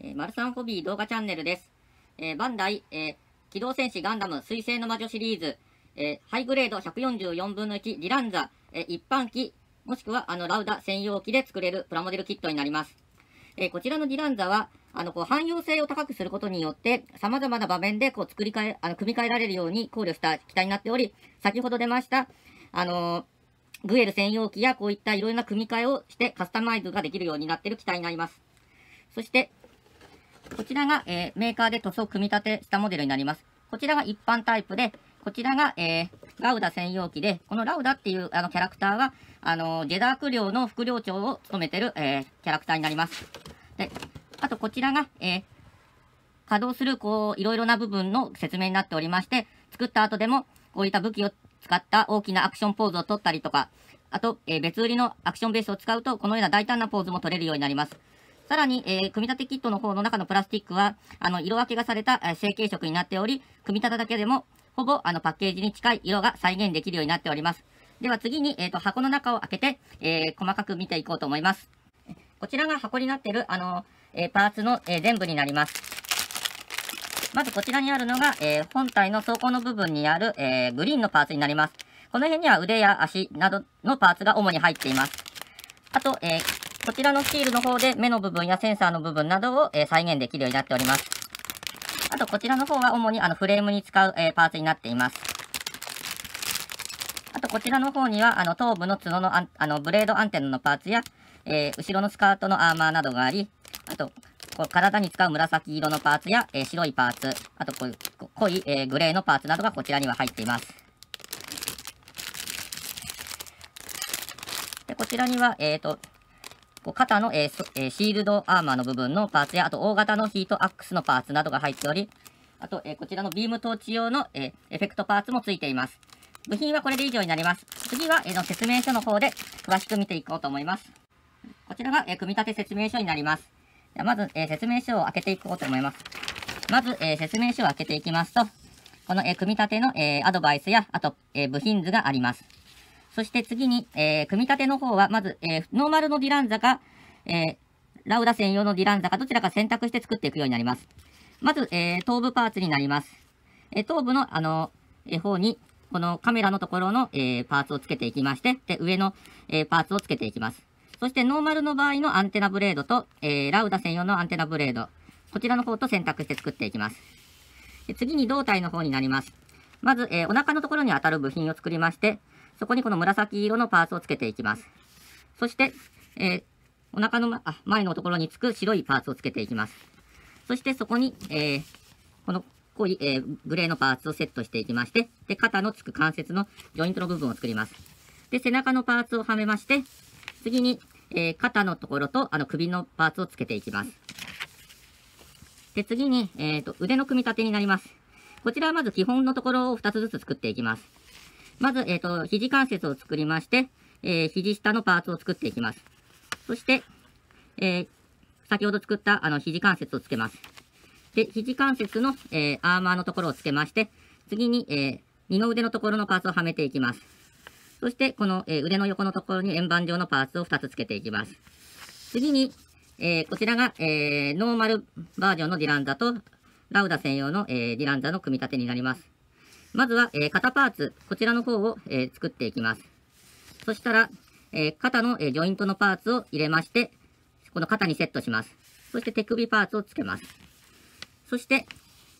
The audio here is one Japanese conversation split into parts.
えー、マルサンホビー動画チャンネルです。えー、バンダイ、えー、機動戦士ガンダム水星の魔女シリーズ、えー、ハイグレード144分の1ディランザ、えー、一般機、もしくはあのラウダ専用機で作れるプラモデルキットになります。えー、こちらのディランザは、あの、こう、汎用性を高くすることによって、様々な場面で、こう、作り変え、あの、組み替えられるように考慮した機体になっており、先ほど出ました、あのー、グエル専用機やこういったいろいろな組み替えをしてカスタマイズができるようになっている機体になります。そして、こちらが、え、メーカーで塗装組み立てしたモデルになります。こちらが一般タイプで、こちらが、えー、ラウダ専用機で、このラウダっていうあのキャラクターは、あのジェダーク寮の副寮長を務めてる、えー、キャラクターになります。で、あとこちらが、えー、稼働する、こう、いろいろな部分の説明になっておりまして、作った後でも、こういった武器を使った大きなアクションポーズを取ったりとか、あと、え、別売りのアクションベースを使うと、このような大胆なポーズも取れるようになります。さらに、えー、組み立てキットの方の中のプラスチックは、あの、色分けがされた、え、成型色になっており、組み立てだけでも、ほぼ、あの、パッケージに近い色が再現できるようになっております。では次に、えっ、ー、と、箱の中を開けて、え細かく見ていこうと思います。こちらが箱になっている、あの、えパーツの、え全部になります。まずこちらにあるのが、え本体の装甲の部分にある、えグリーンのパーツになります。この辺には腕や足などのパーツが主に入っています。あと、えー、こちらのシールの方で目の部分やセンサーの部分などを、え再現できるようになっております。あと、こちらの方は主にあのフレームに使う、えパーツになっています。あと、こちらの方には、あの、頭部の角のああのブレードアンテナのパーツや、えー、後ろのスカートのアーマーなどがあり、あと、こう体に使う紫色のパーツや、えー、白いパーツ、あとこういう濃い、えー、グレーのパーツなどがこちらには入っています。でこちらには、えっ、ー、と、こう肩の、えーえー、シールドアーマーの部分のパーツや、あと大型のヒートアックスのパーツなどが入っており、あと、えー、こちらのビームトーチ用の、えエフェクトパーツも付いています。部品はこれで以上になります。次は、えの説明書の方で詳しく見ていこうと思います。こちらが、え組み立て説明書になります。ではまず、え説明書を開けていこうと思います。まず、え説明書を開けていきますと、この、え組み立ての、えアドバイスや、あと、え部品図があります。そして次に、えー、組み立ての方は、まず、えー、ノーマルのディランザか、え、ラウダ専用のディランザか、どちらか選択して作っていくようになります。まず、え、頭部パーツになります。え、頭部の、あの、え、方に、このカメラのところの、え、パーツをつけていきまして、で、上の、え、パーツをつけていきます。そして、ノーマルの場合のアンテナブレードと、えー、ラウダ専用のアンテナブレード、こちらの方と選択して作っていきます。次に胴体の方になります。まず、えー、お腹のところに当たる部品を作りまして、そこにこの紫色のパーツをつけていきます。そして、えー、お腹の、あ、前のところにつく白いパーツをつけていきます。そしてそこに、えー、この濃い、えー、グレーのパーツをセットしていきまして、で、肩のつく関節のジョイントの部分を作ります。で、背中のパーツをはめまして、次に、えー、肩のところと、あの、首のパーツをつけていきます。で、次に、えっ、ー、と、腕の組み立てになります。こちらはまず基本のところを2つずつ作っていきます。まず、えっ、ー、と、肘関節を作りまして、えー、肘下のパーツを作っていきます。そして、えー、先ほど作ったあの肘関節をつけます。で、肘関節の、えー、アーマーのところをつけまして、次に、えー、二の腕のところのパーツをはめていきます。そして、この、えー、腕の横のところに円盤状のパーツを2つつけていきます。次に、えー、こちらが、えー、ノーマルバージョンのディランザと、ラウダ専用の、えー、ディランザの組み立てになります。まずは、えー、肩パーツ、こちらの方を、えー、作っていきます。そしたら、え、肩の、え、ジョイントのパーツを入れまして、この肩にセットします。そして手首パーツをつけます。そして、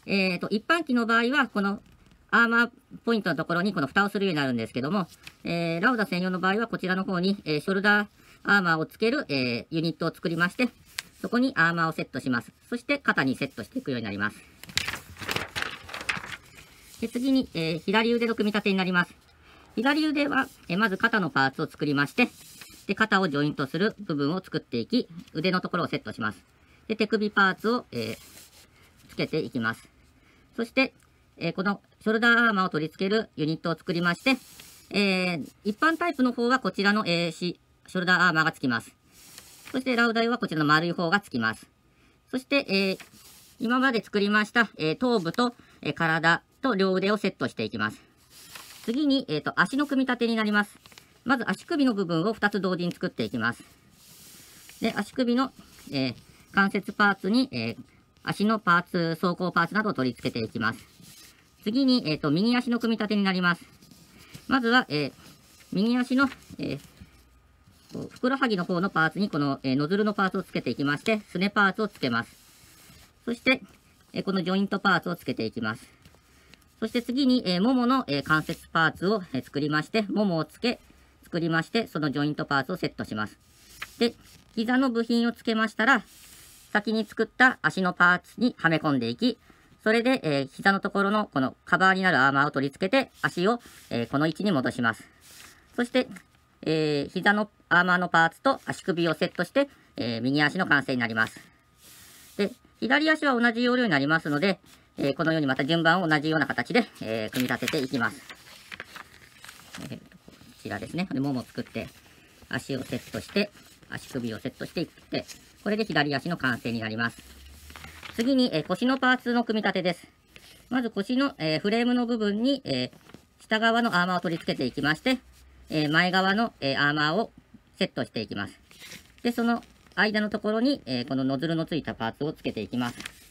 え、ー、と、一般機の場合は、このアーマーポイントのところにこの蓋をするようになるんですけども、えー、ラウダ専用の場合はこちらの方に、えー、ショルダーアーマーをつける、えー、ユニットを作りまして、そこにアーマーをセットします。そして肩にセットしていくようになります。で次に、えー、左腕の組み立てになります。左腕は、えー、まず肩のパーツを作りまして、で、肩をジョイントする部分を作っていき、腕のところをセットします。で、手首パーツを、えー、つけていきます。そして、えー、このショルダーアーマーを取り付けるユニットを作りまして、えー、一般タイプの方はこちらの、えー、ショルダーアーマーがつきます。そしてラウダイはこちらの丸い方がつきます。そして、えー、今まで作りました、え、頭部と、え、体と両腕をセットしていきます。次に、え、ー、と、足の組み立てになります。まず足首の部分を2つ同時に作っていきます。で、足首の、えー、関節パーツに、えー、足のパーツ、走行パーツなどを取り付けていきます。次に、えっ、ー、と、右足の組み立てになります。まずは、えー、右足の、えー、ふくらはぎの方のパーツにこの、えー、ノズルのパーツをつけていきまして、すねパーツをつけます。そして、えー、このジョイントパーツをつけていきます。そして次に、えー、ももの、えー、関節パーツを、えー、作りまして、ももをつけ、作りまして、そのジョイントパーツをセットします。で、膝の部品をつけましたら、先に作った足のパーツにはめ込んでいき、それで、えー、膝のところのこのカバーになるアーマーを取り付けて、足を、えー、この位置に戻します。そして、えー、膝のアーマーのパーツと足首をセットして、えー、右足の完成になります。で、左足は同じ要領になりますので、えー、このようにまた順番を同じような形で、えー、組み立てていきます。えー、こちらですね。もも作って、足をセットして、足首をセットしていって、これで左足の完成になります。次に、えー、腰のパーツの組み立てです。まず腰の、えー、フレームの部分に、えー、下側のアーマーを取り付けていきまして、え前側の、えアーマーをセットしていきます。で、その間のところに、えこのノズルのついたパーツをつけていきます。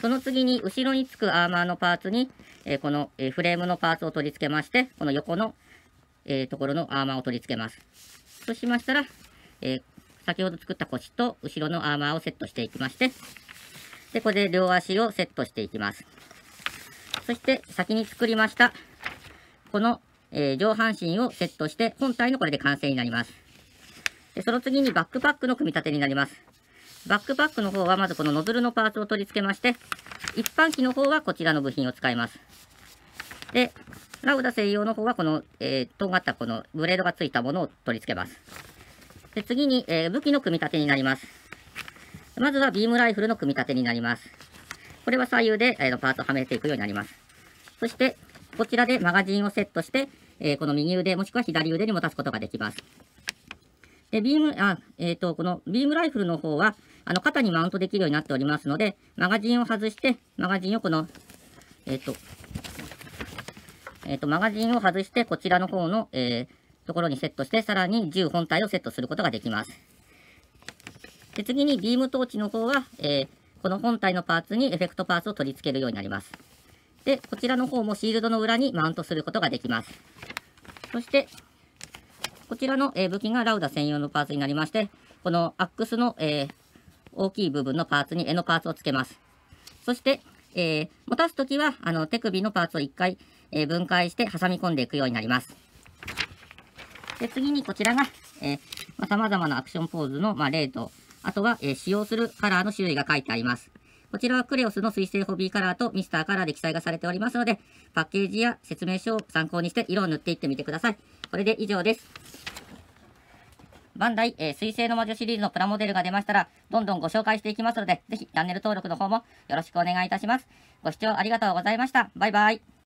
その次に、後ろにつくアーマーのパーツに、えー、この、え、フレームのパーツを取り付けまして、この横の、え、ところのアーマーを取り付けます。そうしましたら、え先ほど作った腰と後ろのアーマーをセットしていきまして、で、これで両足をセットしていきます。そして、先に作りました、この、え上半身をセットして、本体のこれで完成になります。で、その次にバックパックの組み立てになります。バックパックの方はまずこのノズルのパーツを取り付けまして、一般機の方はこちらの部品を使います。で、ラウダ専用の方はこの、えー、とんがったこのブレードがついたものを取り付けます。で、次に、えー、武器の組み立てになります。まずはビームライフルの組み立てになります。これは左右で、えー、パーツをはめていくようになります。そして、こちらでマガジンをセットして、えー、この右腕もしくは左腕に持たすことができます。で、ビーム、あ、えっ、ー、と、このビームライフルの方は、あの、肩にマウントできるようになっておりますので、マガジンを外して、マガジンをこの、えっ、ー、と、えっ、ー、と、マガジンを外して、こちらの方の、えー、ところにセットして、さらに銃本体をセットすることができます。で、次にビームトーチの方は、えー、この本体のパーツにエフェクトパーツを取り付けるようになります。で、こちらの方もシールドの裏にマウントすることができます。そして、こちらの、え、武器がラウダ専用のパーツになりまして、このアックスの、えー、大きい部分のパーツに柄のパーツをつけます。そして、えー、持たすときは、あの、手首のパーツを1回、えー、分解して挟み込んでいくようになります。で、次にこちらが、えー、まあ、様々なアクションポーズの、まあ、例と、あとは、えー、使用するカラーの種類が書いてあります。こちらはクレオスの水星ホビーカラーとミスターカラーで記載がされておりますので、パッケージや説明書を参考にして色を塗っていってみてください。これで以上です。バンダイ、えー、水星の魔女シリーズのプラモデルが出ましたら、どんどんご紹介していきますので、ぜひチャンネル登録の方もよろしくお願いいたします。ご視聴ありがとうございました。バイバイ。